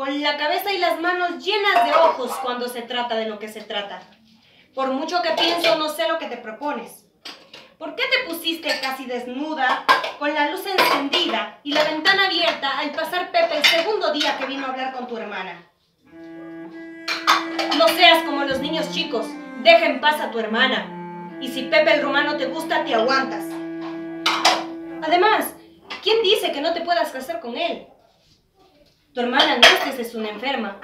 con la cabeza y las manos llenas de ojos cuando se trata de lo que se trata. Por mucho que pienso, no sé lo que te propones. ¿Por qué te pusiste casi desnuda, con la luz encendida y la ventana abierta al pasar Pepe el segundo día que vino a hablar con tu hermana? No seas como los niños chicos, deja en paz a tu hermana. Y si Pepe el rumano te gusta, te aguantas. Además, ¿quién dice que no te puedas casar con él? Tu hermana Angustia es una enferma.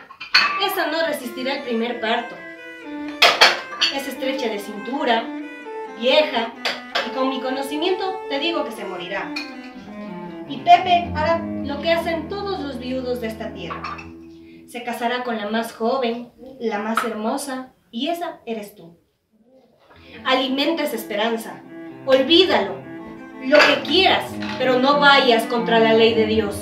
Esa no resistirá el primer parto. Es estrecha de cintura, vieja, y con mi conocimiento te digo que se morirá. Y Pepe hará lo que hacen todos los viudos de esta tierra. Se casará con la más joven, la más hermosa, y esa eres tú. Alimenta esa esperanza. Olvídalo. Lo que quieras, pero no vayas contra la ley de Dios.